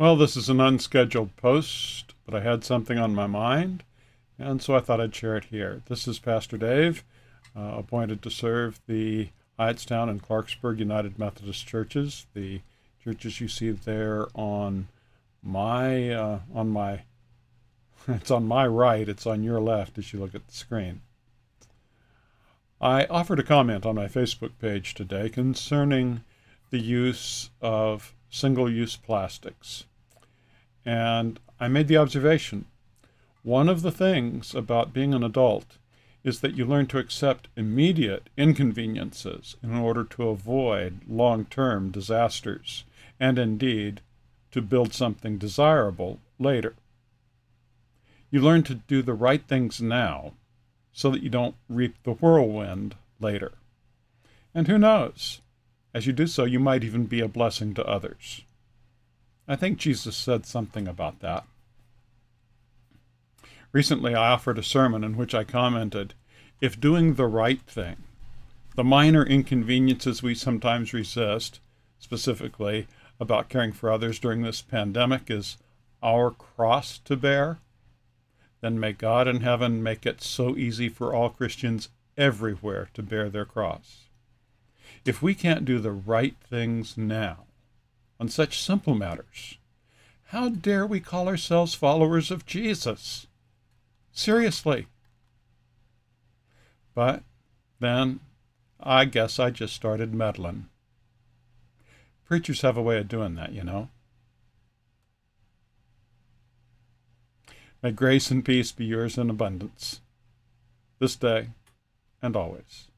Well, this is an unscheduled post, but I had something on my mind, and so I thought I'd share it here. This is Pastor Dave, uh, appointed to serve the Hyattstown and Clarksburg United Methodist Churches, the churches you see there on my uh, on my it's on my right, it's on your left as you look at the screen. I offered a comment on my Facebook page today concerning the use of single use plastics. And I made the observation one of the things about being an adult is that you learn to accept immediate inconveniences in order to avoid long term disasters, and indeed to build something desirable later. You learn to do the right things now so that you don't reap the whirlwind later. And who knows? As you do so, you might even be a blessing to others. I think Jesus said something about that. Recently, I offered a sermon in which I commented if doing the right thing, the minor inconveniences we sometimes resist, specifically about caring for others during this pandemic, is our cross to bear, then may God in heaven make it so easy for all Christians everywhere to bear their cross. If we can't do the right things now, on such simple matters. How dare we call ourselves followers of Jesus? Seriously. But then I guess I just started meddling. Preachers have a way of doing that, you know. May grace and peace be yours in abundance, this day and always.